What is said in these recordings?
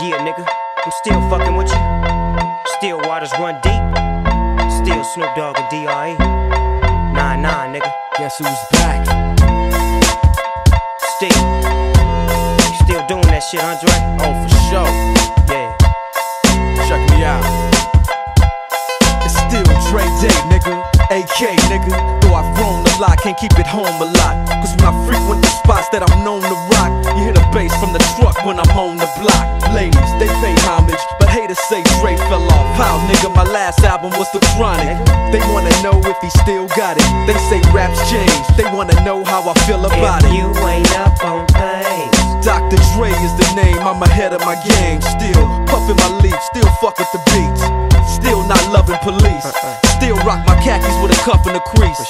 Yeah, nigga, I'm still fucking with you. Still waters run deep. Still Snoop Dogg and D.R.E. Nah, nah, nigga. Guess who's back? Still. Still doing that shit, Andre? Oh, for sure. Yeah. Check me out. It's still Dre Day, nigga. AK, nigga. Though I've grown a lot, can't keep it home a lot. Cause when I frequent the spots that I'm known to rock, you hear the bass from the truck when I'm on the Dre fell off. How, nigga, my last album was The Chronic. They wanna know if he still got it. They say raps change, they wanna know how I feel about If it. you ain't up on things. Dr. Dre is the name, I'm ahead of my game. Still puffin' my leaf, still fuck with the beats. Still not loving police. Uh-uh. Still rock my khakis with a cuff and a crease.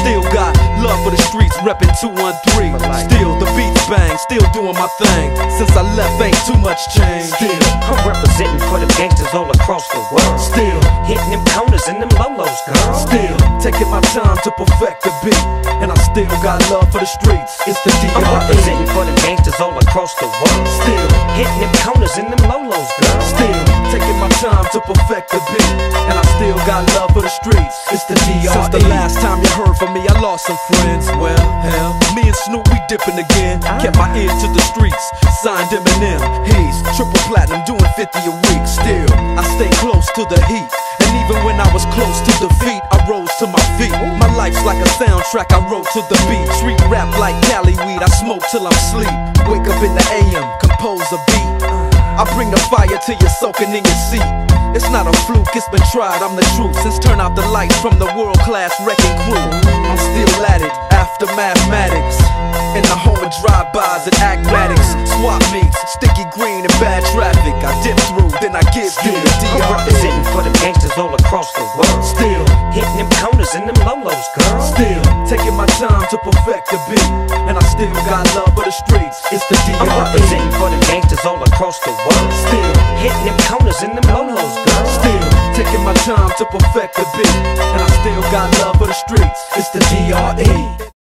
Still got love for the streets, reppin' 213. Still the beats bang, still doing my thing. Since I left, ain't too much change. Still, I'm representing for the gangsters all across the world. still, Hitting them corners and them lolos, girl. still taking my time to perfect the beat. And I still got love for the streets. It's the I'm DRE. representing for the gangsters all across the world. Still. Hitting them corners and them lolos, girl. Still taking my time to perfect the beat, still got love for the streets. It's the DRE. Since the last time you heard from me, I lost some friends. Well, hell, me and Snoop we dipping again. Kept my ear to the streets, signed Eminem. He's triple platinum, doing 50 a week. Still, I stay close to the heat. And even when I was close to defeat, I rose to my feet. My life's like a soundtrack, I wrote to the beat. Street rap like Cali weed, I smoke till I'm sleep. Wake up in the AM, compose a beat. I bring the fire till you're soaking in your seat. It's not a fluke, it's been tried, I'm the truth. Since turn out the lights from the World Class Wreckin' Cru, I'm still at it after mathematics. In the home of drive-bys and acmatics, swap meets, sticky green and bad traffic. I dip through, then I give you the I'm DRE. representing for the gangsters all across the world. Still, Hitting them corners and them lolos, girl. still taking my time to perfect the beat, still got love for the streets. It's the I'm DRE. representing for the gangsters all across the world. Still. Hitting them corners and them lolos, girl. Still taking my time to perfect the beat, and I still got love for the streets. It's the DRE.